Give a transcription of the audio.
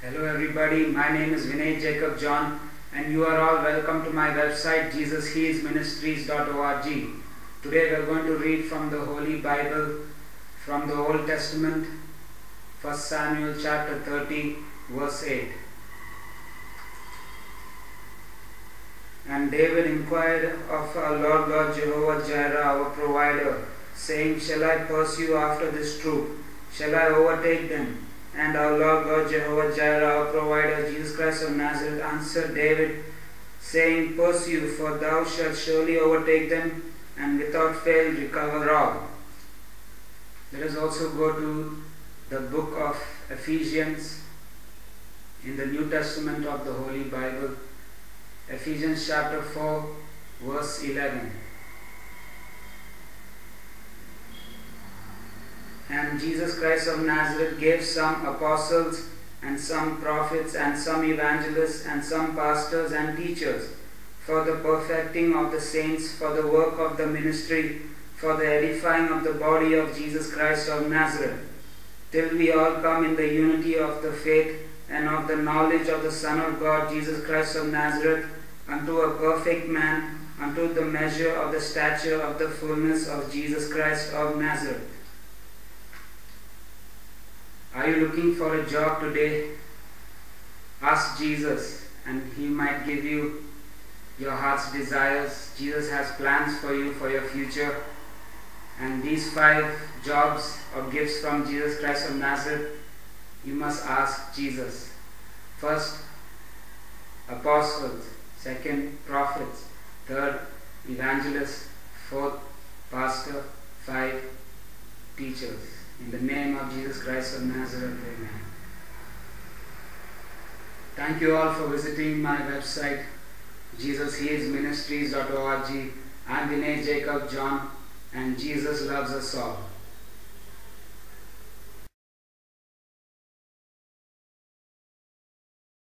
Hello everybody, my name is Vinay Jacob John and you are all welcome to my website jesushealsministries.org. Today we are going to read from the Holy Bible from the Old Testament, 1 Samuel chapter 30 verse 8. And David inquired of our Lord God Jehovah Jireh, our provider, saying, Shall I pursue after this troop? Shall I overtake them? And our Lord God Jehovah Jireh, our provider, Jesus Christ of Nazareth, answered David, saying, Pursue, for thou shalt surely overtake them, and without fail recover all. Let us also go to the book of Ephesians in the New Testament of the Holy Bible. Ephesians chapter 4, verse 11. And Jesus Christ of Nazareth gave some apostles, and some prophets, and some evangelists, and some pastors and teachers for the perfecting of the saints, for the work of the ministry, for the edifying of the body of Jesus Christ of Nazareth, till we all come in the unity of the faith and of the knowledge of the Son of God, Jesus Christ of Nazareth, unto a perfect man, unto the measure of the stature of the fullness of Jesus Christ of Nazareth. Are you looking for a job today? Ask Jesus, and He might give you your heart's desires. Jesus has plans for you for your future. And these five jobs or gifts from Jesus Christ of Nazareth, you must ask Jesus. First, apostles. Second, prophets. Third, evangelists. Fourth, pastor. Five, teachers. In the name of Jesus Christ of Nazareth, amen. Thank you all for visiting my website, jesushealsministries.org. I'm Vinay Jacob John, and Jesus loves us all.